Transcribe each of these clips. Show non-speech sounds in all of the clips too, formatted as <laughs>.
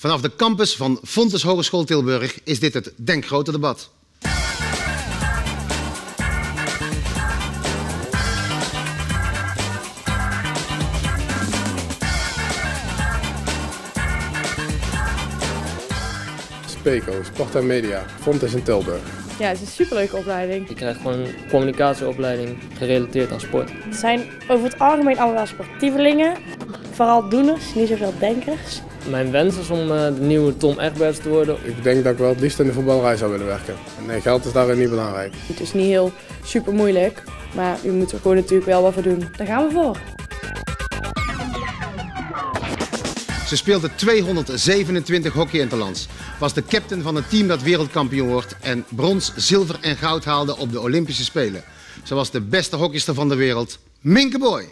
Vanaf de campus van Fontes Hogeschool Tilburg is dit het Denkgrote Debat. Speco, Sport en Media, Fontes in Tilburg. Ja, het is een superleuke opleiding. Je krijgt gewoon een communicatieopleiding gerelateerd aan sport. Het zijn over het algemeen allemaal sportievelingen. Vooral doeners, niet zoveel denkers. Mijn wens is om eh, de nieuwe Tom Egberts te worden. Ik denk dat ik wel het liefst in de voetballerij zou willen werken. Nee, geld is daarin niet belangrijk. Het is niet heel super moeilijk, maar u moet er gewoon natuurlijk wel wat voor doen. Daar gaan we voor. Ze speelde 227 hockeyinterlands, was de captain van het team dat wereldkampioen wordt en brons, zilver en goud haalde op de Olympische Spelen. Ze was de beste hockeyster van de wereld, Minke Boy.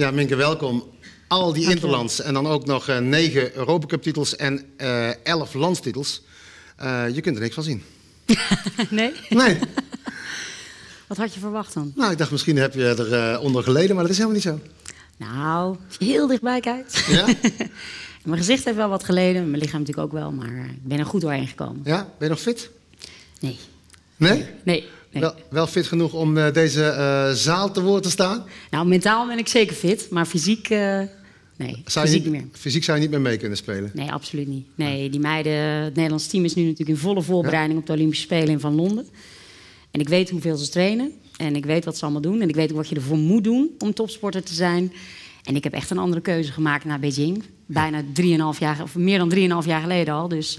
Ja, Minke, welkom. Al die interlands en dan ook nog eh, negen Europacup titels en eh, elf landstitels. Eh, je kunt er niks van zien. <laughs> Nee? Nee. <laughs> Wat had je verwacht dan? Nou, ik dacht misschien heb je er eh, onder geleden, maar dat is helemaal niet zo. Nou, als je heel dichtbij kijkt. Ja? <laughs> Mijn gezicht heeft wel wat geleden, mijn lichaam natuurlijk ook wel, maar ik ben er goed doorheen gekomen. ja? Ben je nog fit? Nee, Nee? nee, nee. Wel, wel fit genoeg om eh, deze eh, zaal te woord te staan? Nou, mentaal ben ik zeker fit, maar fysiek, eh, nee, Zou fysiek niet meer. Fysiek zou je niet meer mee kunnen spelen. Nee, absoluut niet. Nee, die meiden, het Nederlands team is nu natuurlijk in volle voorbereiding op de Olympische Spelen in Van Londen. En ik weet hoeveel ze trainen en ik weet wat ze allemaal doen en ik weet ook wat je ervoor moet doen om topsporter te zijn. En ik heb echt een andere keuze gemaakt naar Beijing. Bijna 3,5 jaar, of meer dan 3,5 jaar geleden al. Dus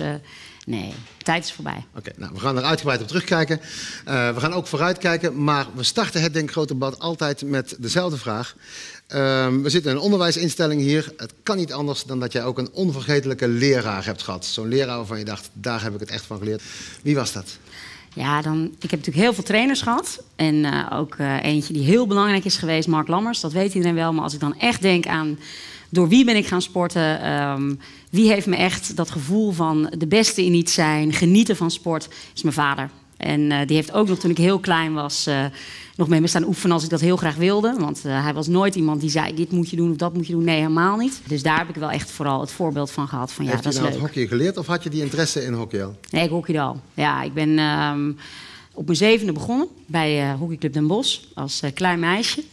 nee, de tijd is voorbij. Oké, nou, we gaan er uitgebreid op terugkijken. Eh, we gaan ook vooruitkijken, maar we starten het Denk Grote Bad altijd met dezelfde vraag. Ehm, we zitten in een onderwijsinstelling hier. Het kan niet anders dan dat jij ook een onvergetelijke leraar hebt gehad. Zo'n leraar waarvan je dacht, daar heb ik het echt van geleerd. Wie was dat? Ja, dan, ik heb natuurlijk heel veel trainers gehad. En eh, ook eh, eentje die heel belangrijk is geweest, Mark Lammers. Dat weet iedereen wel. Maar als ik dan echt denk aan door wie ben ik gaan sporten... ehm, wie heeft me echt dat gevoel van de beste in iets zijn... genieten van sport, is mijn vader. En eh, die heeft ook nog toen ik heel klein was... eh, nog mee me staan oefenen als ik dat heel graag wilde. Want eh, hij was nooit iemand die zei, dit moet je doen of dat moet je doen. Nee, helemaal niet. Dus daar heb ik wel echt vooral het voorbeeld van gehad. Van, ja, Heeft dat je nou leuk. het hockey geleerd of had je die interesse in hockey al? Nee, ik hockeyde al. Ja, ik ben ehm, op mijn zevende begonnen bij hockeyclub Den Bosch als klein meisje.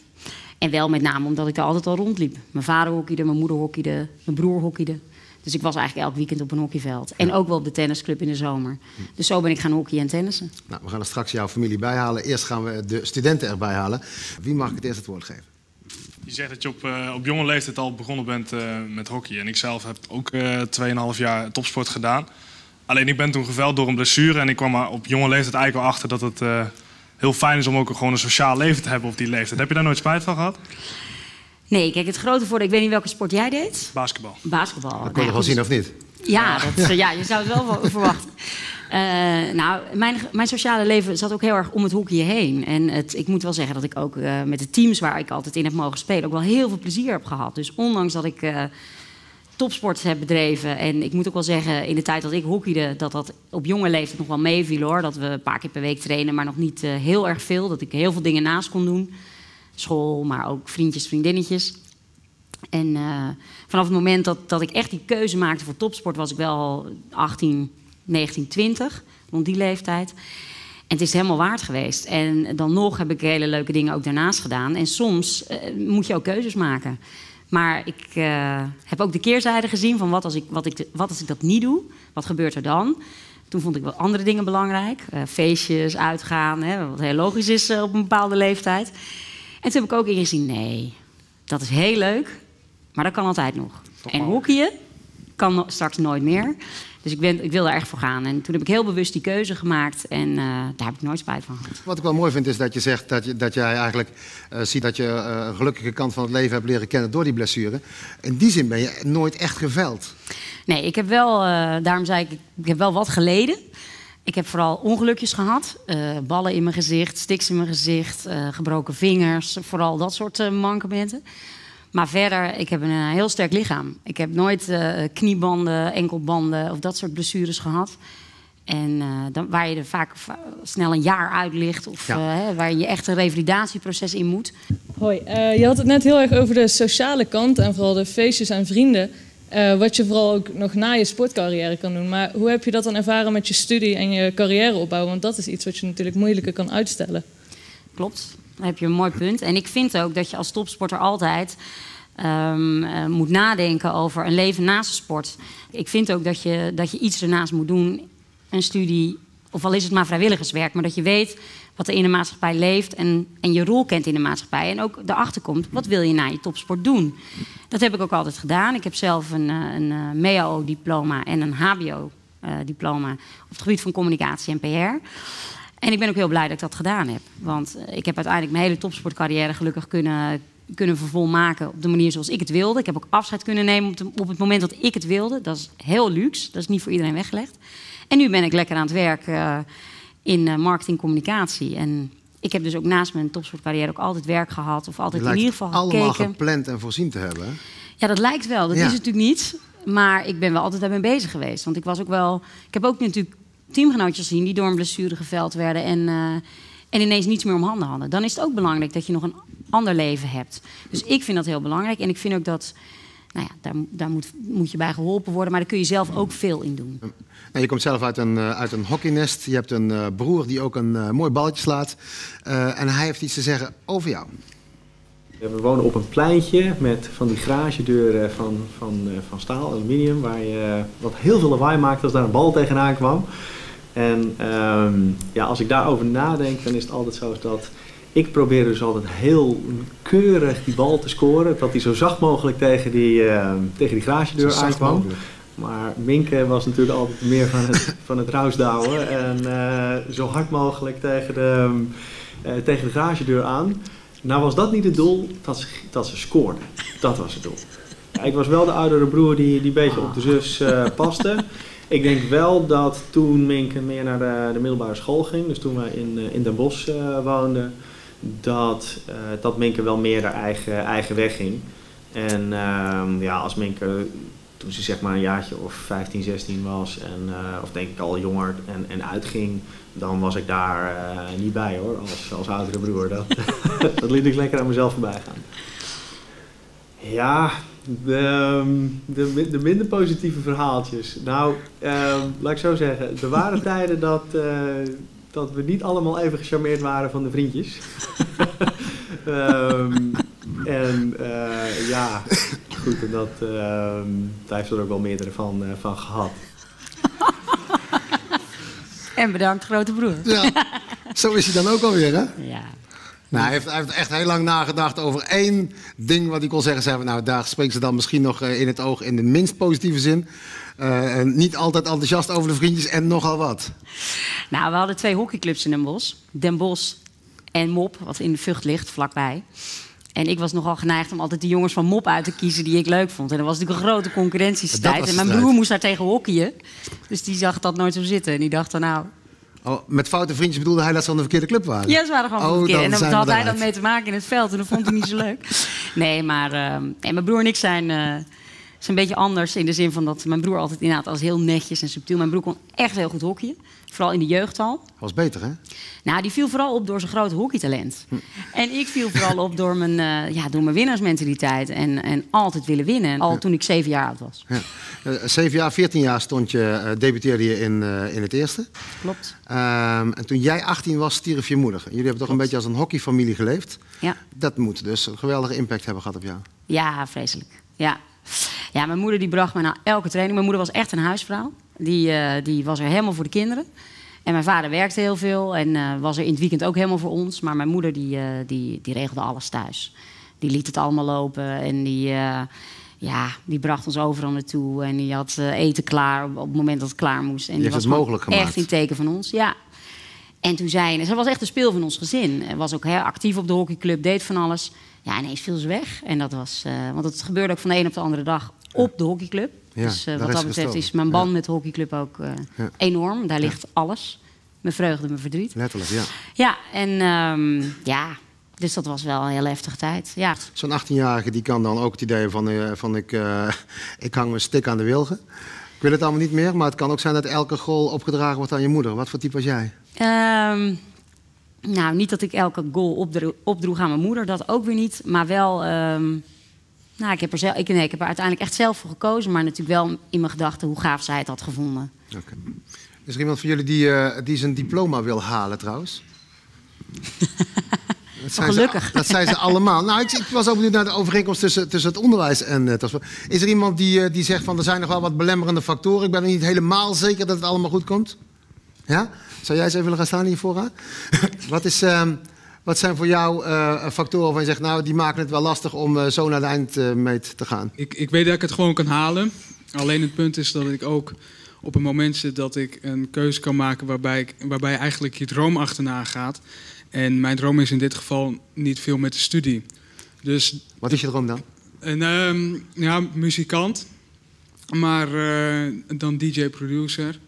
En wel met name omdat ik daar altijd al rondliep. Mijn vader hockeyde, mijn moeder hockeyde, mijn broer hockeyde. Dus ik was eigenlijk elk weekend op een hockeyveld. En ook wel op de tennisclub in de zomer. Dus zo ben ik gaan hockeyen en tennissen. Nou, we gaan er straks jouw familie bij halen. Eerst gaan we de studenten erbij halen. Wie mag ik het eerst het woord geven? Je zegt dat je op, eh, op jonge leeftijd al begonnen bent eh, met hockey. En ik zelf heb ook eh 2,5 jaar topsport gedaan. Alleen ik ben toen geveld door een blessure. En ik kwam er op jonge leeftijd eigenlijk al achter dat het eh, heel fijn is om ook gewoon een sociaal leven te hebben op die leeftijd. Heb je daar nooit spijt van gehad? Nee, kijk, het grote voordeel... Ik weet niet welke sport jij deed. Basketbal. Basketbal. Dat Nou kon je ja, wel goed, zien of niet? Ja, dat, ja, je zou het wel ver- verwachten. Eh, nou, mijn, mijn sociale leven zat ook heel erg om het hoekje heen. En het, ik moet wel zeggen dat ik ook eh, met de teams waar ik altijd in heb mogen spelen... ook wel heel veel plezier heb gehad. Dus ondanks dat ik eh, topsport heb bedreven... en ik moet ook wel zeggen, in de tijd dat ik hockeyde... dat dat op jonge leeftijd nog wel meeviel, hoor. Dat we een paar keer per week trainen, maar nog niet eh, heel erg veel. Dat ik heel veel dingen naast kon doen. School, maar ook vriendjes, vriendinnetjes. En eh, vanaf het moment dat, dat ik echt die keuze maakte voor topsport, was ik wel 18, 19, 20, rond die leeftijd. En het is helemaal waard geweest. En dan nog heb ik hele leuke dingen ook daarnaast gedaan. En soms eh, moet je ook keuzes maken. Maar ik eh, heb ook de keerzijde gezien van wat als, ik, wat, ik, wat als ik dat niet doe, wat gebeurt er dan? Toen vond ik wel andere dingen belangrijk. Eh, feestjes, uitgaan, hè, wat heel logisch is eh, op een bepaalde leeftijd. En toen heb ik ook ingezien, nee, dat is heel leuk, maar dat kan altijd nog. En hockeyen kan straks nooit meer. Dus ik, ben, ik wil daar echt voor gaan. En toen heb ik heel bewust die keuze gemaakt en eh, daar heb ik nooit spijt van gehad. Wat ik wel mooi vind is dat je zegt dat, je, dat jij eigenlijk eh, ziet dat je eh, een gelukkige kant van het leven hebt leren kennen door die blessure. In die zin ben je nooit echt geveld. Nee, ik heb wel, daarom zei ik, ik heb wel wat geleden. Ik heb vooral ongelukjes gehad. Eh, ballen in mijn gezicht, stiks in mijn gezicht, gebroken vingers. Vooral dat soort eh, mankementen. Maar verder, ik heb een eh, heel sterk lichaam. Ik heb nooit eh, kniebanden, enkelbanden of dat soort blessures gehad. En eh, dan, waar je er vaak va- snel een jaar uit ligt. Of Ja. hè, waar je echt een revalidatieproces in moet. Hoi, eh, je had het net heel erg over de sociale kant en vooral de feestjes en vrienden. eh, wat je vooral ook nog na je sportcarrière kan doen. Maar hoe heb je dat dan ervaren met je studie en je carrièreopbouw? Want dat is iets wat je natuurlijk moeilijker kan uitstellen. Klopt, dan heb je een mooi punt. En ik vind ook dat je als topsporter altijd ehm, eh, moet nadenken over een leven naast de sport. Ik vind ook dat je, dat je iets ernaast moet doen, een studie, of al is het maar vrijwilligerswerk, maar dat je weet wat er in de maatschappij leeft en, en je rol kent in de maatschappij. En ook erachter komt, wat wil je na je topsport doen? Dat heb ik ook altijd gedaan. Ik heb zelf een, eh, een eh, MEAO-diploma en een HBO-diploma op het gebied van communicatie en PR. En ik ben ook heel blij dat ik dat gedaan heb. Want eh, ik heb uiteindelijk mijn hele topsportcarrière gelukkig kunnen, kunnen vervolmaken op de manier zoals ik het wilde. Ik heb ook afscheid kunnen nemen op, de- op het moment dat ik het wilde. Dat is heel luxe. Dat is niet voor iedereen weggelegd. En nu ben ik lekker aan het werk eh, in eh, marketing communicatie. En ik heb dus ook naast mijn topsportcarrière ook altijd werk gehad. Of altijd in ieder geval allemaal gekeken. gepland en voorzien te hebben. Ja, dat lijkt wel. Dat Ja. is het natuurlijk niet. Maar ik ben wel altijd daarmee bezig geweest. Want ik was ook wel. Ik heb ook natuurlijk teamgenootjes gezien die door een blessure geveld werden en, eh, en ineens niets meer om handen hadden. Dan is het ook belangrijk dat je nog een ander leven hebt. Dus ik vind dat heel belangrijk. En ik vind ook dat. Nou ja, daar, daar moet, moet je bij geholpen worden. Maar daar kun je zelf ook veel in doen. Nou, je komt zelf uit een, eh, uit een hockeynest. Je hebt een eh, broer die ook een eh, mooi balletje slaat. Eh, en hij heeft iets te zeggen over jou. We wonen op een pleintje met van die garagedeuren van, van, eh, van staal, aluminium, waar je, wat heel veel lawaai maakte als daar een bal tegenaan kwam. En ehm, ja, als ik daarover nadenk, dan is het altijd zo dat ik probeer dus altijd heel keurig die bal te scoren, dat die zo zacht mogelijk tegen die, eh, tegen die garagedeur aankwam. mogelijk. Maar Minke was natuurlijk altijd meer van het, <laughs> van het rousdouwen en eh, zo hard mogelijk tegen de, eh, tegen de garagedeur aan. Nou was dat niet het doel, dat ze, dat ze scoorden. Dat was het doel. Ja, ik was wel de oudere broer die, die een beetje op de zus eh, paste. Ik denk wel dat toen Minke meer naar de, de middelbare school ging, dus toen wij in, eh, in Den Bosch eh, woonden, dat, eh, dat Minke wel meer haar eigen, eigen weg ging. En ehm, ja, als Minke toen ze zeg maar een jaartje of 15, 16 was, en, of denk ik al jonger en, en uitging, dan was ik daar niet bij hoor, als, als oudere broer. Dat, <laughs> dat liet ik lekker aan mezelf voorbij gaan. Ja, de, ehm, de, de minder positieve verhaaltjes. Nou, ehm, laat ik zo zeggen, er waren <laughs> tijden dat, eh, dat we niet allemaal even gecharmeerd waren van de vriendjes. <laughs> Ehm, en eh, ja, goed, en dat, ehm, daar heeft er ook wel meerdere van, eh, van gehad. <laughs> En bedankt, grote broer. Ja, zo is hij dan ook alweer, hè? Ja. Nou, hij, heeft, hij heeft echt heel lang nagedacht over één ding wat hij kon zeggen. Zei, nou, daar spreekt ze dan misschien nog eh, in het oog in de minst positieve zin. Eh, en niet altijd enthousiast over de vriendjes en nogal wat. Nou, we hadden twee hockeyclubs in Den Bosch. Den Bosch en Mop, wat in de Vught ligt, vlakbij. En ik was nogal geneigd om altijd de jongens van Mop uit te kiezen die ik leuk vond. En dat was natuurlijk een grote concurrentiestrijd. was En mijn broer moest daar tegen hockeyen. Dus die zag dat nooit zo zitten. En die dacht dan nou... Oh, met foute vriendjes bedoelde hij dat ze aan de verkeerde club waren? Ja, ze waren gewoon Oh, verkeerd. dan En dan had hij dat mee te maken in het veld. En dat vond hij niet zo leuk. Nee, maar en mijn broer en ik zijn, zijn een beetje anders. In de zin van dat mijn broer altijd inderdaad als heel netjes en subtiel. Mijn broer kon echt heel goed hockeyen. Vooral in de jeugdhal. Was beter, hè? Nou, die viel vooral op door zijn grote hockeytalent. Hm. En ik viel vooral op door mijn, eh, ja, door mijn winnaarsmentaliteit. En, en altijd willen winnen. Al toen ik zeven jaar oud was. Ja. Eh, zeven jaar, veertien jaar stond je, eh, debuteerde je in, in het eerste. Klopt. Ehm, en toen jij 18 was, stierf je moeder. Jullie hebben toch een beetje als een hockeyfamilie geleefd. Ja. Dat moet dus een geweldige impact hebben gehad op jou. Ja, vreselijk. Ja. Ja, mijn moeder die bracht me naar elke training. Mijn moeder was echt een huisvrouw. Die, eh, die was er helemaal voor de kinderen. En mijn vader werkte heel veel en eh, was er in het weekend ook helemaal voor ons. Maar mijn moeder die, eh, die, die regelde alles thuis. Die liet het allemaal lopen en die, ja, die bracht ons overal naartoe. En die had eten klaar op, op het moment dat het klaar moest. En die, heeft was het mogelijk gemaakt. Echt in teken van ons, ja. En toen zei ze was echt een speel van ons gezin. Ze was ook heel actief op de hockeyclub, deed van alles. Ja, ineens viel ze weg. En dat was, eh, want het gebeurde ook van de een op de andere dag op de hockeyclub. Ja, dus eh, wat dat betreft is mijn band met de hockeyclub ook eh, Ja. enorm. Daar ligt alles. Mijn vreugde, mijn verdriet. Letterlijk, ja. Ja, en ehm, ja, dus dat was wel een heel heftige tijd. Ja, Zo'n 18-jarige die kan dan ook het idee van, van ik, <laughs> ik hang mijn stick aan de wilgen. Ik wil het allemaal niet meer, maar het kan ook zijn dat elke goal opgedragen wordt aan je moeder. Wat voor type was jij? Ehm, nou, niet dat ik elke goal opdro- opdroeg aan mijn moeder, dat ook weer niet. Maar wel, ehm, nou, ik heb, er zelf, ik, nee, ik heb er uiteindelijk echt zelf voor gekozen. Maar natuurlijk wel in mijn gedachten hoe gaaf zij het had gevonden. Oké. Is er iemand van jullie die, eh, die zijn diploma wil halen trouwens? <laughs> Dat zijn ze- gelukkig. dat zijn ze allemaal. Nou, ik, ik was ook benieuwd naar de overeenkomst tussen, tussen het onderwijs en het transport. Is er iemand die, eh, die zegt van er zijn nog wel wat belemmerende factoren? Ik ben er niet helemaal zeker dat het allemaal goed komt. Ja? Zou jij eens even willen gaan staan hier vooraan? <laughs> wat, is, ehm, wat zijn voor jou eh, factoren waarvan je zegt, nou, die maken het wel lastig om eh, zo naar de eindmeet te gaan? Ik, ik weet dat ik het gewoon kan halen. Alleen het punt is dat ik ook op een moment zit dat ik een keuze kan maken waarbij, ik, waarbij eigenlijk je droom achterna gaat. En mijn droom is in dit geval niet veel met de studie. Dus Wat is je droom dan? een ehm, ja, muzikant, maar eh, dan DJ-producer.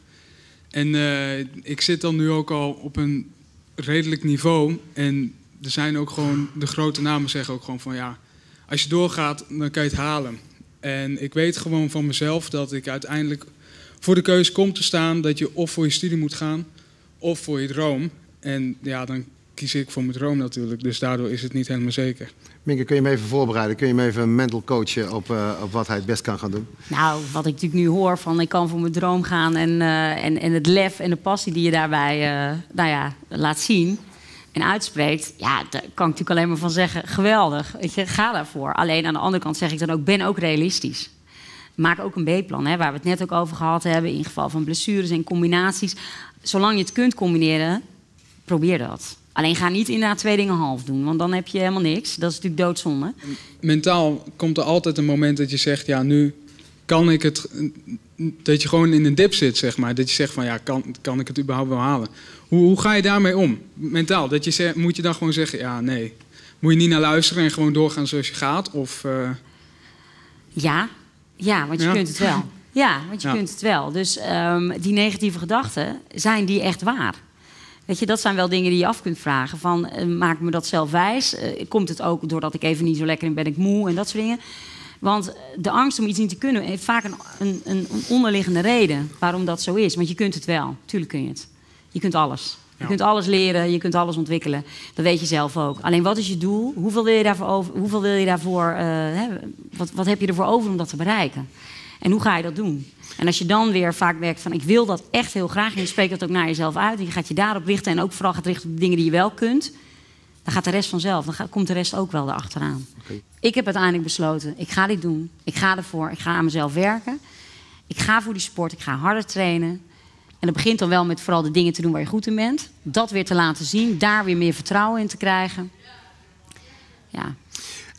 En eh, ik zit dan nu ook al op een redelijk niveau. En er zijn ook gewoon, de grote namen zeggen ook gewoon van ja, als je doorgaat, dan kan je het halen. En ik weet gewoon van mezelf dat ik uiteindelijk voor de keuze kom te staan dat je of voor je studie moet gaan of voor je droom. En ja, dan kies ik voor mijn droom natuurlijk. Dus daardoor is het niet helemaal zeker. Minke, kun je me even voorbereiden? Kun je me even mental coachen op, eh, op wat hij het best kan gaan doen? Nou, wat ik natuurlijk nu hoor van ik kan voor mijn droom gaan en, eh, en, en het lef en de passie die je daarbij eh, nou ja, laat zien en uitspreekt, ja, daar kan ik natuurlijk alleen maar van zeggen, geweldig. Weet je, ga daarvoor. Alleen aan de andere kant zeg ik dan ook, ben ook realistisch. Maak ook een B-plan, hè, waar we het net ook over gehad hebben, in geval van blessures en combinaties. Zolang je het kunt combineren, probeer dat. Alleen ga niet inderdaad twee dingen half doen, want dan heb je helemaal niks. Dat is natuurlijk doodzonde. mentaal komt er altijd een moment dat je zegt, ja, nu kan ik het. Dat je gewoon in een dip zit, zeg maar. Dat je zegt van, ja, kan, kan ik het überhaupt wel halen? Hoe, hoe ga je daarmee om, mentaal? Dat je zegt, moet je dan gewoon zeggen, ja, nee. Moet je niet naar luisteren en gewoon doorgaan zoals je gaat? Of, eh, Ja, ja want je Ja. kunt het wel. Ja, want je Ja. kunt het wel. Dus ehm, die negatieve gedachten, zijn die echt waar? Weet je, dat zijn wel dingen die je af kunt vragen. Van, eh, maak ik me dat zelf wijs? Eh, komt het ook doordat ik even niet zo lekker in ben, ik moe en dat soort dingen? Want eh, de angst om iets niet te kunnen heeft vaak een, een, een onderliggende reden waarom dat zo is. Want je kunt het wel. Tuurlijk kun je het. Je kunt alles. Je kunt alles leren, je kunt alles ontwikkelen. Dat weet je zelf ook. Alleen wat is je doel? Hoeveel wil je daarvoor, over, hoeveel wil je daarvoor hè, wat, wat heb je ervoor over om dat te bereiken? En hoe ga je dat doen? En als je dan weer vaak werkt van ik wil dat echt heel graag... en je spreekt dat ook naar jezelf uit... en je gaat je daarop richten en ook vooral gaat richten op de dingen die je wel kunt... dan gaat de rest vanzelf, dan gaat, komt de rest ook wel erachteraan. Ik heb uiteindelijk besloten, ik ga dit doen. Ik ga ervoor, ik ga aan mezelf werken. Ik ga voor die sport, ik ga harder trainen. En dat begint dan wel met vooral de dingen te doen waar je goed in bent. Dat weer te laten zien, daar weer meer vertrouwen in te krijgen. Ja,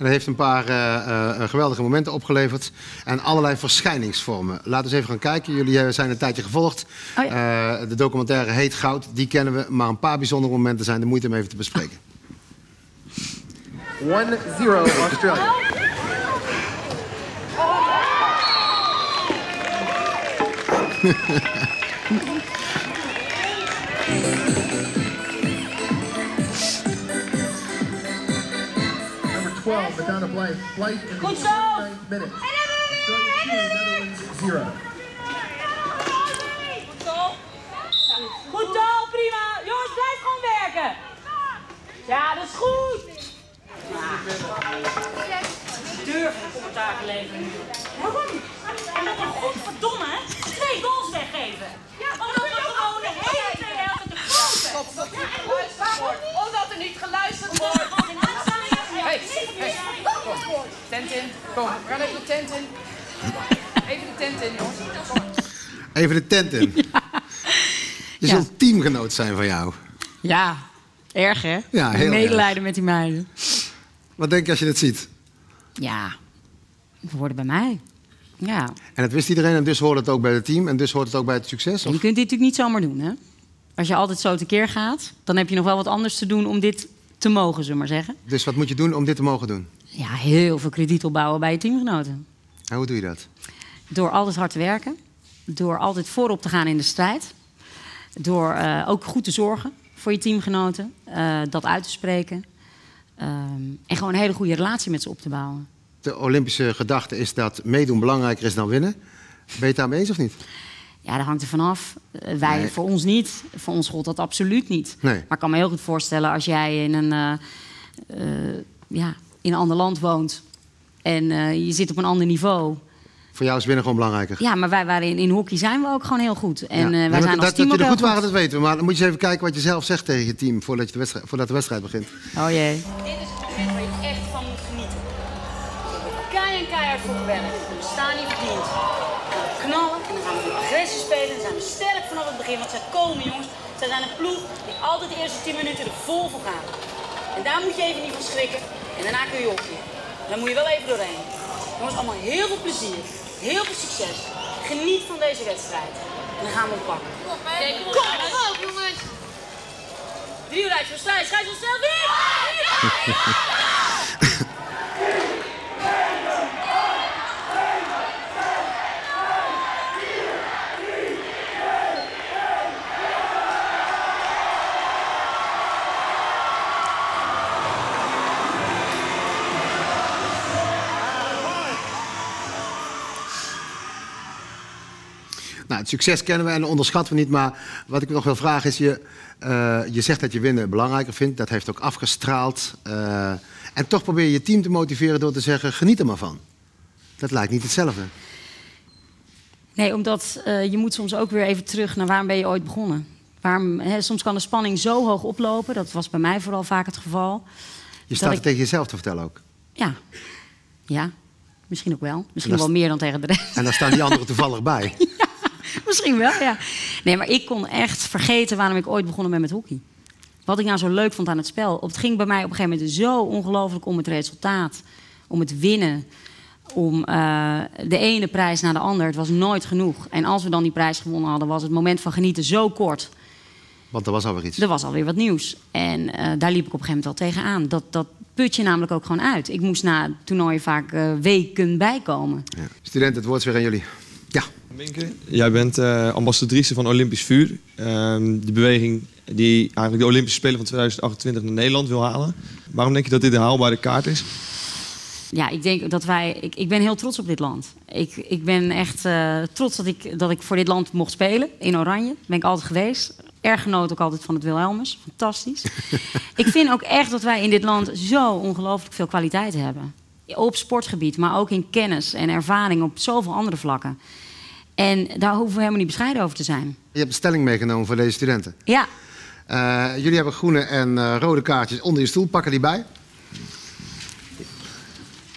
dat heeft een paar eh, eh, geweldige momenten opgeleverd. En allerlei verschijningsvormen. Laten we eens even gaan kijken. Jullie eh, zijn een tijdje gevolgd. Oh ja. Eh, de documentaire heet Goud. Die kennen we. Maar een paar bijzondere momenten zijn de moeite om even te bespreken. 1-0 Australia. <laughs> 12, Madonna Blythe. Blythe in the Goed zo. 29th minute. Australia 2, Netherlands 0. Goed doel, prima. Jongens, blijf gewoon werken. Ja, dat is goed. Durf een commentaar te leveren. Waarom? Omdat we godverdomme twee goals weggeven. Omdat we gewoon de hele tweede helft te kloten. Ja, en hoe- waarom niet? Omdat er niet geluisterd wordt. we gewoon in aanstellingen Hey, kom. Tent in. Kom, we gaan even de tent in. Even de tent in, jongens. Kom. Even de tent in. <laughs> Je Ja. zult teamgenoot zijn van jou. Ja, erg hè? Ja, heel Medelijden met die meiden. Wat denk je als je dit ziet? Ja, ze worden bij mij. Ja. En dat wist iedereen en dus hoort het ook bij het team. En dus hoort het ook bij het succes. Of? je kunt dit natuurlijk niet zomaar doen, hè? Als je altijd zo tekeer gaat, dan heb je nog wel wat anders te doen om dit te mogen, zullen we maar zeggen. Dus wat moet je doen om dit te mogen doen? Ja, heel veel krediet opbouwen bij je teamgenoten. En hoe doe je dat? Door altijd hard te werken. Door altijd voorop te gaan in de strijd. Door eh, ook goed te zorgen voor je teamgenoten. eh, dat uit te spreken. Ehm, en gewoon een hele goede relatie met ze op te bouwen. De Olympische gedachte is dat meedoen belangrijker is dan winnen. Ben je het daarmee eens of niet? Ja, dat hangt er vanaf. Eh, wij, Nee. voor ons niet. Voor ons gold dat absoluut niet. Nee. Maar ik kan me heel goed voorstellen als jij in een, eh, eh, ja, in een ander land woont en eh, je zit op een ander niveau. Voor jou is winnen gewoon belangrijker. Ja, maar wij waren in, in hockey zijn we ook gewoon heel goed. En Ja. eh, wij zijn dat, als team dat jullie heel goed waren, dat weten we. Maar dan moet je eens even kijken wat je zelf zegt tegen je team voordat, je de wedstrijd, voordat de wedstrijd begint. Oh jee. Dit is het moment waar je echt van moet genieten. Keihard keihard voor gewerkt. We staan niet verdiend. We knallen en dan gaan we agressie spelen. Dan zijn we sterk vanaf het begin, want zij komen jongens. Zij zijn een ploeg die altijd de eerste 10 minuten er vol voor gaan. En daar moet je even niet van schrikken. En daarna kun je opgeven. Dan moet je wel even doorheen. Jongens, allemaal heel veel plezier. Heel veel succes. Geniet van deze wedstrijd. En dan gaan we hem pakken. Kijk, kom op, jongens. Drie uur uit voor strijd. Schrijf snel weer. Nou, het succes kennen we en onderschatten we niet. Maar wat ik nog wil vragen is, je, eh, je zegt dat je winnen belangrijker vindt. Dat heeft ook afgestraald. Eh, en toch probeer je je team te motiveren door te zeggen, geniet er maar van. Dat lijkt niet hetzelfde. Nee, omdat eh, je moet soms ook weer even terug naar waarom ben je ooit begonnen. Waarom, hè, soms kan de spanning zo hoog oplopen. Dat was bij mij vooral vaak het geval. Je staat ik- tegen jezelf te vertellen ook. Ja, ja. Misschien ook wel. Misschien wel meer dan tegen de rest. En daar staan die anderen <laughs> toevallig bij. <laughs> Misschien wel, ja. Nee, maar ik kon echt vergeten waarom ik ooit begonnen ben met hockey. Wat ik nou zo leuk vond aan het spel. Het ging bij mij op een gegeven moment zo ongelooflijk om het resultaat. Om het winnen. Om eh, de ene prijs naar de ander. Het was nooit genoeg. En als we dan die prijs gewonnen hadden, was het moment van genieten zo kort. Want er was alweer iets. Er was alweer wat nieuws. En eh, daar liep ik op een gegeven moment al tegenaan. Dat, dat put je namelijk ook gewoon uit. Ik moest na toernooien vaak eh, weken bijkomen. Ja. Studenten, het woord is weer aan jullie. Ja. Jij bent eh, ambassadrice van Olympisch Vuur. Ehm de beweging die eigenlijk de Olympische Spelen van 2028 naar Nederland wil halen. Waarom denk je dat dit een haalbare kaart is? Ja, ik denk dat wij. Ik, ik ben heel trots op dit land. Ik, ik ben echt eh, trots dat ik, dat ik voor dit land mocht spelen. In Oranje. Ben ik altijd geweest. Erg genoten ook altijd van het Wilhelmus. Fantastisch. <laughs> ik vind ook echt dat wij in dit land zo ongelooflijk veel kwaliteit hebben. Op sportgebied, maar ook in kennis en ervaring op zoveel andere vlakken. En daar hoeven we helemaal niet bescheiden over te zijn. Je hebt een stelling meegenomen voor deze studenten. Ja, Eh, jullie hebben groene en eh, rode kaartjes onder je stoel. Pakken die bij.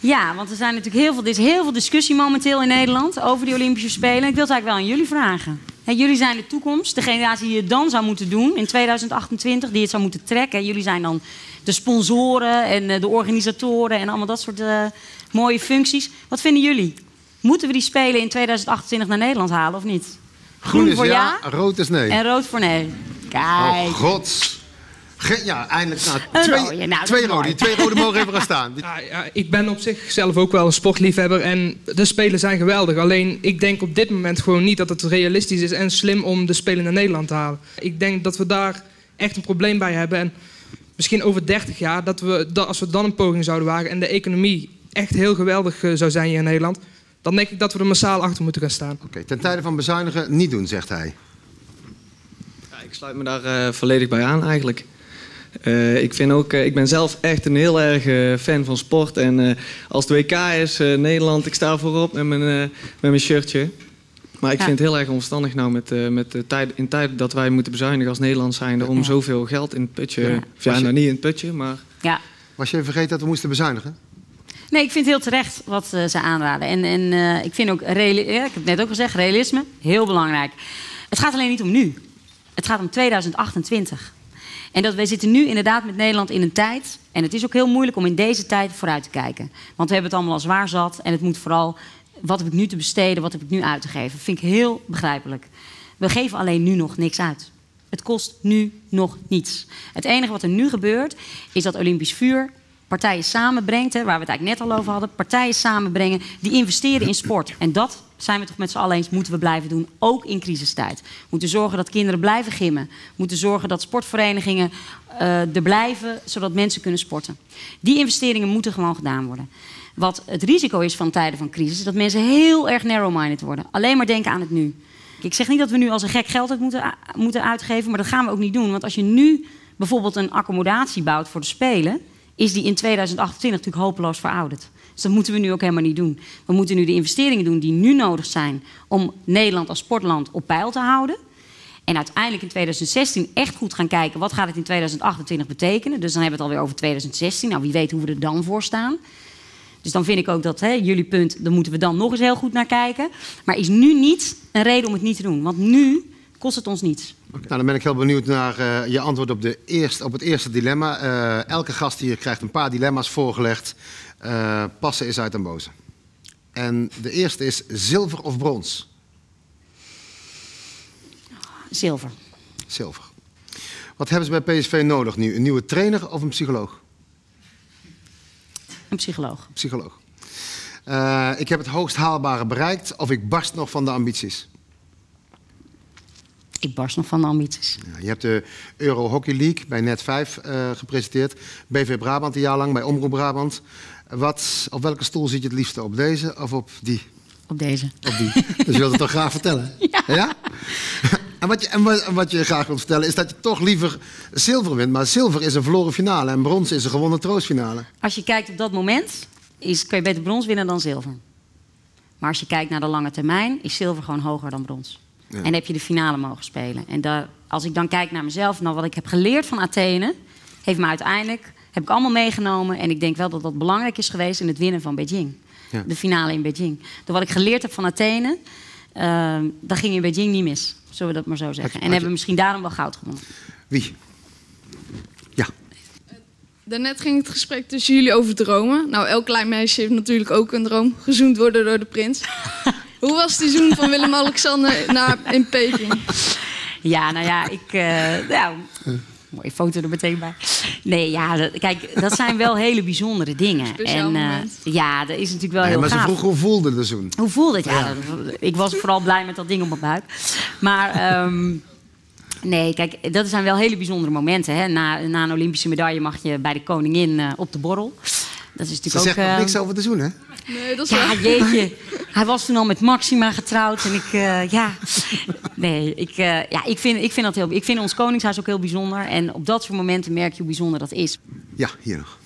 Ja, want er zijn natuurlijk heel veel, er is heel veel discussie momenteel in Nederland over die Olympische Spelen. Ik wil het eigenlijk wel aan jullie vragen. Jullie zijn de toekomst, de generatie die het dan zou moeten doen in 2028, die het zou moeten trekken. Jullie zijn dan de sponsoren en eh, de organisatoren en allemaal dat soort mooie functies. Wat vinden jullie? Moeten we die Spelen in 2028 naar Nederland halen of niet? Groen, is voor ja, rood is nee. en rood voor nee. Kijk. Oh, god. Ge- ja, eindelijk. Nou, Een twee rode, nou, twee rode. Die twee rode mogen even gaan staan. <laughs> Ja, ja, ik ben op zichzelf ook wel een sportliefhebber en de Spelen zijn geweldig. Alleen ik denk op dit moment gewoon niet dat het realistisch is en slim om de Spelen naar Nederland te halen. Ik denk dat we daar echt een probleem bij hebben. En misschien over 30 jaar, dat we, dat als we dan een poging zouden wagen en de economie echt heel geweldig eh, zou zijn hier in Nederland, dan denk ik dat we er massaal achter moeten gaan staan. Oké, ten tijde van bezuinigen niet doen, zegt hij. Ja, ik sluit me daar eh, volledig bij aan eigenlijk. Eh, ik, vind ook, eh, ik ben zelf echt een heel erg fan van sport. En eh, als het WK is, eh, Nederland, ik sta voorop met mijn, eh, met mijn shirtje. Maar ik Ja. vind het heel erg onverstandig nou met, eh, met de tijd, in tijden dat wij moeten bezuinigen als Nederland zijnde... om Ja. zoveel geld in het putje... Ja. Nou niet in het putje, maar... Ja. Was je vergeten dat we moesten bezuinigen? Nee, ik vind heel terecht wat eh, ze aanraden. En, en eh, ik vind ook, reali- ik heb het net ook gezegd, realisme, heel belangrijk. Het gaat alleen niet om nu. Het gaat om 2028. En dat wij zitten nu inderdaad met Nederland in een tijd. En het is ook heel moeilijk om in deze tijd vooruit te kijken. Want we hebben het allemaal al zwaar zat. En het moet vooral, wat heb ik nu te besteden, wat heb ik nu uit te geven. vind ik heel begrijpelijk. We geven alleen nu nog niks uit. Het kost nu nog niets. Het enige wat er nu gebeurt, is dat Olympisch Vuur partijen samenbrengt, hè, waar we het eigenlijk net al over hadden, partijen samenbrengen die investeren in sport. En dat zijn we toch met z'n allen eens, moeten we blijven doen. Ook in crisistijd. We moeten zorgen dat kinderen blijven gimmen. We moeten zorgen dat sportverenigingen uh, er blijven, zodat mensen kunnen sporten. Die investeringen moeten gewoon gedaan worden. Wat het risico is van tijden van crisis, is dat mensen heel erg narrow-minded worden. Alleen maar denken aan het nu. Ik zeg niet dat we nu als een gek geld moeten, moeten uitgeven, maar dat gaan we ook niet doen. Want als je nu bijvoorbeeld een accommodatie bouwt voor de Spelen, is die in 2028 natuurlijk hopeloos verouderd. Dus dat moeten we nu ook helemaal niet doen. We moeten nu de investeringen doen die nu nodig zijn om Nederland als sportland op peil te houden. En uiteindelijk in 2016 echt goed gaan kijken wat gaat het in 2028 betekenen. Dus dan hebben we het alweer over 2016. Nou, wie weet hoe we er dan voor staan. Dus dan vind ik ook dat hè, jullie punt, daar moeten we dan nog eens heel goed naar kijken. Maar is nu niet een reden om het niet te doen. Want nu kost het ons niets. Nou, dan ben ik heel benieuwd naar uh, je antwoord op, de eerste, op het eerste dilemma. Uh, elke gast hier krijgt een paar dilemma's voorgelegd. Uh, passen is uit een boze. En de eerste is zilver of brons? Zilver. Zilver. Wat hebben ze bij PSV nodig nu? Een nieuwe trainer of een psycholoog? Een psycholoog. Psycholoog. Ik heb het hoogst haalbare bereikt of ik barst nog van de ambities? Ik barst nog van de ambities. Ja, je hebt de Euro Hockey League bij Net 5 uh, gepresenteerd. BV Brabant een jaar lang bij Omroep Brabant. Wat, op welke stoel zit je het liefste? Op deze of op die? Op deze. Op die. Dus je wilt het toch graag vertellen? <laughs> Ja. ja? En wat, je, en wat, wat je graag wilt vertellen is dat je toch liever zilver wint. Maar zilver is een verloren finale en brons is een gewonnen troostfinale. Als je kijkt op dat moment, is, kun je beter brons winnen dan zilver. Maar als je kijkt naar de lange termijn, is zilver gewoon hoger dan brons. Ja. En heb je de finale mogen spelen. En daar, als ik dan kijk naar mezelf, naar wat ik heb geleerd van Athene, heeft me uiteindelijk, heb ik allemaal meegenomen. En ik denk wel dat dat belangrijk is geweest in het winnen van Beijing. Ja. De finale in Beijing. Door wat ik geleerd heb van Athene, uh, dat ging in Beijing niet mis. Zullen we dat maar zo zeggen. En hebben we misschien daarom wel goud gewonnen. Wie? Ja. Daarnet ging het gesprek tussen jullie over dromen. Nou, elk klein meisje heeft natuurlijk ook een droom. Gezoend worden door de prins. <laughs> Hoe was die zoen van Willem-Alexander naar in Peking? Ja, nou ja, ik... Uh, nou, mooie foto er meteen bij. Nee, ja, dat, kijk, dat zijn wel hele bijzondere dingen. Speciaal en uh, ja, dat is natuurlijk wel nee, heel maar gaaf. ze vroeg hoe voelde de zoen? Hoe voelde het? Ja, Ja. dat- ik was vooral blij met dat ding op mijn buik. Maar ehm, nee, kijk, dat zijn wel hele bijzondere momenten. Hè. Na, na een Olympische medaille mag je bij de koningin eh, op de borrel. Dat is Ze natuurlijk zegt ook... nog eh, niks over de zoen, hè? Nee, dat is ja, waar. jeetje. Hij was toen al met Maxima getrouwd. En ik, eh, ja. Nee, ik, eh, ja, ik, vind, ik, vind dat heel, ik vind ons Koningshuis ook heel bijzonder. En op dat soort momenten merk je hoe bijzonder dat is. Ja, hier nog.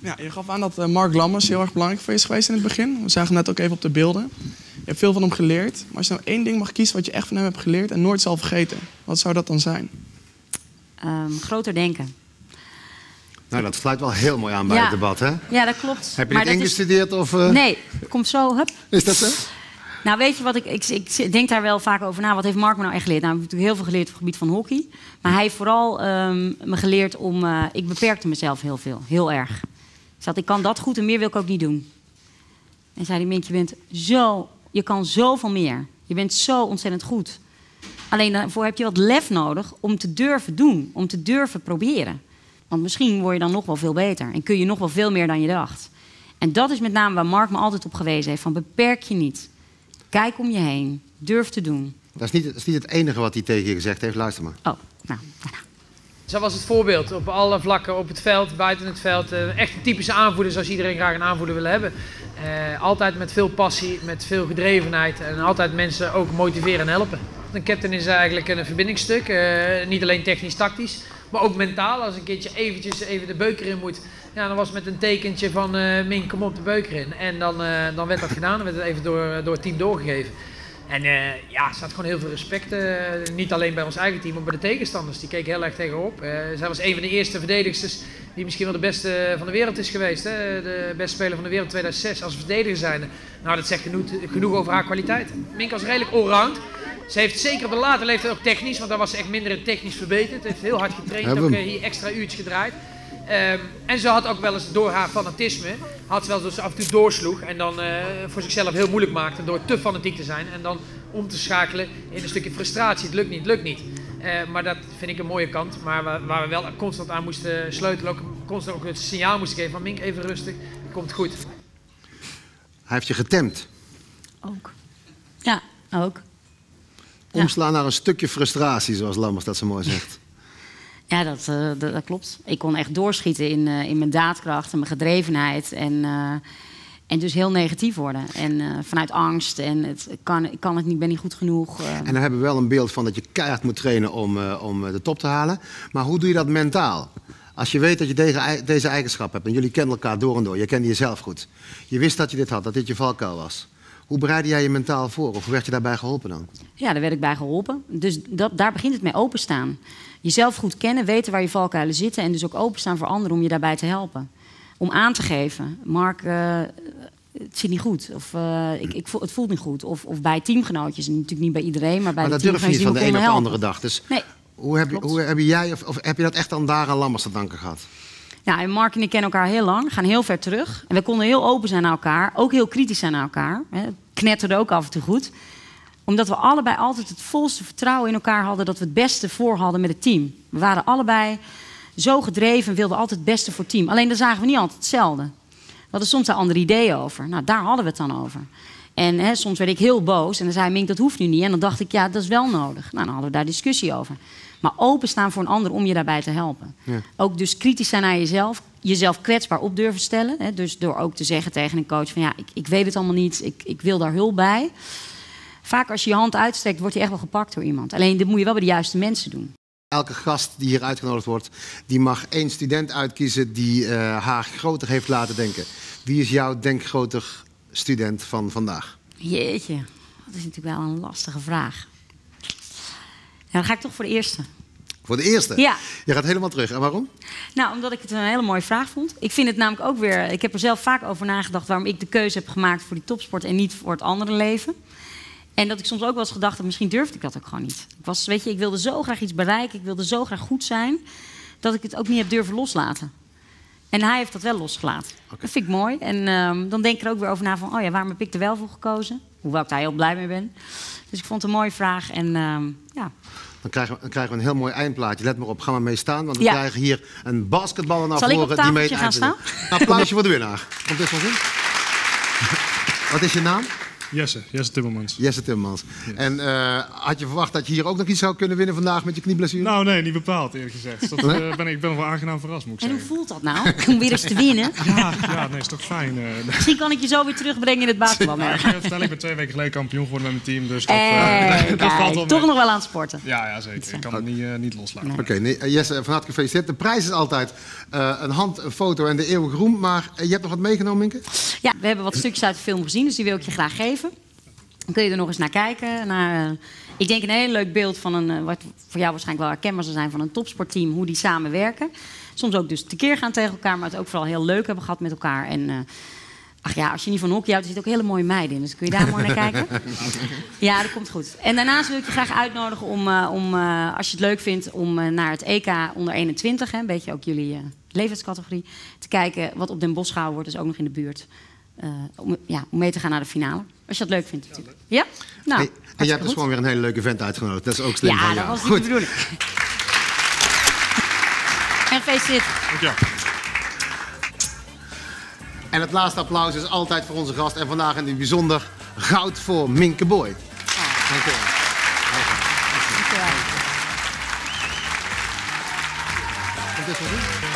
Ja, je gaf aan dat eh, Mark Lammers heel erg belangrijk voor je is geweest in het begin. We zagen net ook even op de beelden. Je hebt veel van hem geleerd. Maar als je nou één ding mag kiezen wat je echt van hem hebt geleerd en nooit zal vergeten, wat zou dat dan zijn? Ehm, groter denken. Nou, dat sluit wel heel mooi aan bij Ja. het debat, hè? Ja, dat klopt. Heb je Maar dit is- ingestudeerd of... eh, Nee, komt zo, hup. Is dat zo? Nou, weet je wat ik, ik, ik denk daar wel vaak over na. Wat heeft Mark me nou echt geleerd? Nou, ik heb natuurlijk heel veel geleerd op het gebied van hockey. Maar hij heeft vooral ehm, me geleerd om. eh, ik beperkte mezelf heel veel, heel erg. Ik zat, ik kan dat goed en meer wil ik ook niet doen. En zei hij, Mink, je bent zo, je kan zoveel meer. Je bent zo ontzettend goed. Alleen daarvoor heb je wat lef nodig om te durven doen, om te durven proberen. Want misschien word je dan nog wel veel beter en kun je nog wel veel meer dan je dacht. En dat is met name waar Mark me altijd op gewezen heeft: van beperk je niet. Kijk om je heen, durf te doen. Dat is, niet, dat is niet het enige wat hij tegen je gezegd heeft. Luister maar. Oh, nou. Zij was het voorbeeld op alle vlakken, op het veld, buiten het veld. Eh, echt een typische aanvoerder zoals iedereen graag een aanvoerder wil hebben. Eh, altijd met veel passie, met veel gedrevenheid en altijd mensen ook motiveren en helpen. Een captain is eigenlijk een verbindingsstuk, eh, niet alleen technisch-tactisch, maar ook mentaal. Als een keertje eventjes even de beuker in moet, ja, dan was het met een tekentje van eh Mink, kom op de beuker in. En dan, eh, dan werd dat gedaan, dan werd het even door, door het team doorgegeven. En eh, ja, er staat gewoon heel veel respect. eh, niet alleen bij ons eigen team, maar bij de tegenstanders. Die keken heel erg tegenop. Eh, zij was een van de eerste verdedigsters die misschien wel de beste van de wereld is geweest. Hè? De beste speler van de wereld 2006 als verdediger zijnde. Nou, dat zegt genoeg, genoeg over haar kwaliteit. Mink was redelijk allround. Ze heeft zeker op de late leeftijd ook technisch, want daar was ze echt minder in technisch verbeterd. Ze heeft heel hard getraind, ook hier extra uurtjes gedraaid. Ehm, en ze had ook wel eens door haar fanatisme, had ze wel eens dat ze af en toe doorsloeg en dan eh, voor zichzelf heel moeilijk maakte door te fanatiek te zijn en dan om te schakelen in een stukje frustratie. Het lukt niet, het lukt niet. Eh, maar dat vind ik een mooie kant. Maar waar, waar we wel constant aan moesten sleutelen, ook constant ook het signaal moesten geven van Mink, even rustig, het komt goed. Hij heeft je getemd. Ook. Ja, ook. Omslaan naar een stukje frustratie, zoals Lammers dat zo mooi zegt. Ja, dat, eh, dat, dat klopt. Ik kon echt doorschieten in, eh, in mijn daadkracht en mijn gedrevenheid. En, eh, en dus heel negatief worden. En vanuit angst. En het, ik, kan, ik kan het niet, ben niet goed genoeg. En dan hebben we wel een beeld van dat je keihard moet trainen om, om de top te halen. Maar hoe doe je dat mentaal? Als je weet dat je deze, deze eigenschap hebt en jullie kennen elkaar door en door, je kende jezelf goed. Je wist dat je dit had, dat dit je valkuil was. Hoe bereidde jij je mentaal voor of hoe werd je daarbij geholpen dan? Ja, daar werd ik bij geholpen. Dus dat, daar begint het mee openstaan. Jezelf goed kennen, weten waar je valkuilen zitten... en dus ook openstaan voor anderen om je daarbij te helpen. Om aan te geven, Mark, eh, het zit niet goed. Of eh, ik, ik voel, het voelt niet goed. Of, of bij teamgenootjes, natuurlijk niet bij iedereen... maar bij maar de dat durf je niet van de ene op de andere dag. Dus Nee, hoe, heb je, hoe heb jij of, of heb je dat echt aan Dara Lammers te danken gehad? Ja, en Mark en ik kennen elkaar heel lang, gaan heel ver terug. En we konden heel open zijn naar elkaar, ook heel kritisch zijn naar elkaar. Hè. Knetterde ook af en toe goed. Omdat we allebei altijd het volste vertrouwen in elkaar hadden dat we het beste voor hadden met het team. We waren allebei zo gedreven en wilden altijd het beste voor het team. Alleen daar zagen we niet altijd hetzelfde. We hadden soms daar andere ideeën over. Nou, daar hadden we het dan over. En hè, soms werd ik heel boos en dan zei Mink, dat hoeft nu niet. En dan dacht ik, ja, dat is wel nodig. Nou, dan hadden we daar discussie over. Maar openstaan voor een ander om je daarbij te helpen. Ja. Ook dus kritisch zijn naar jezelf. Jezelf kwetsbaar op durven stellen. Hè? Dus door ook te zeggen tegen een coach van ja, ik, ik weet het allemaal niet. Ik, ik wil daar hulp bij. Vaak als je je hand uitstrekt, wordt je echt wel gepakt door iemand. Alleen dit moet je wel bij de juiste mensen doen. Elke gast die hier uitgenodigd wordt, die mag één student uitkiezen die eh, haar groter heeft laten denken. Wie is jouw denkgroter student van vandaag? Jeetje, dat is natuurlijk wel een lastige vraag. Ja, dan ga ik toch voor de eerste. Voor de eerste? Ja. Je gaat helemaal terug. En waarom? Nou, omdat ik het een hele mooie vraag vond. Ik vind het namelijk ook weer. Ik heb er zelf vaak over nagedacht waarom ik de keuze heb gemaakt voor die topsport en niet voor het andere leven. En dat ik soms ook wel eens gedacht heb, misschien durfde ik dat ook gewoon niet. Ik, was, weet je, ik wilde zo graag iets bereiken, ik wilde zo graag goed zijn, dat ik het ook niet heb durven loslaten. En hij heeft dat wel losgelaten. Dat vind ik mooi. En ehm, dan denk ik er ook weer over na van, oh ja, waarom heb ik er wel voor gekozen? Hoewel ik daar heel blij mee ben. Dus ik vond het een mooie vraag. En ehm, ja, Dan krijgen, we, dan krijgen we een heel mooi eindplaatje. Let maar op, ga maar mee staan. Want we Ja. krijgen hier een basketballer naar Zal ik op voren. die gaan eindplaatje- Een applausje voor de winnaar. Komt dit wel in? <laughs> Wat is je naam? Jesse, Jesse Timmermans. Jesse Timmermans. En eh, had je verwacht dat je hier ook nog iets zou kunnen winnen vandaag met je knieblessure? Nou, nee, niet bepaald eerlijk gezegd. Dat, eh, ben ik, ik ben wel aangenaam verrast, moet ik en hoe zeggen. voelt dat nou? Om weer eens te winnen? Ja, ja, nee, is toch fijn. eh. Misschien kan ik je zo weer terugbrengen in het basketbal. Nou, ik kan je vertellen, ik ben twee weken geleden kampioen geworden met mijn team. Dus dat, <laughs> dat kijk, valt wel toch mee. nog wel aan het sporten. Ja, ja, zeker. Ik kan het niet, eh, niet loslaten. Oké, nee, Jesse, van harte gefeliciteerd. De prijs is altijd eh, een hand, een foto en de eeuwige roem. Maar je hebt nog wat meegenomen, Minke? Ja, we hebben wat stukjes uit de film gezien, dus die wil ik je graag geven. Dan kun je er nog eens naar kijken. Naar, eh, ik denk een heel leuk beeld van een, eh, wat voor jou waarschijnlijk wel herkenbaar zal zijn, van een topsportteam, hoe die samenwerken. Soms ook dus tekeer gaan tegen elkaar, maar het ook vooral heel leuk hebben gehad met elkaar. En eh, ach ja, als je niet van hockey houdt, er zitten ook hele mooie meiden in. Dus kun je daar mooi naar kijken. <laughs> Ja, dat komt goed. En daarnaast wil ik je graag uitnodigen om, om als je het leuk vindt, om naar het EK onder 21, hè, een beetje ook jullie leeftijdscategorie, te kijken wat op Den Bosch wordt, dus ook nog in de buurt. Eh, om, ja, om mee te gaan naar de finale. Als je dat leuk vindt natuurlijk. Ja? Nou, Hey, en jij hebt dus gewoon weer een hele leuke event uitgenodigd. Dat is ook slim Ja, van dat jou. was niet Goed. de bedoeling. <laughs> En gefeliciteerd. Ja. En het laatste applaus is altijd voor onze gast. En vandaag in het bijzonder goud voor Minke Boy. Dank je wel. Komt dit wel goed?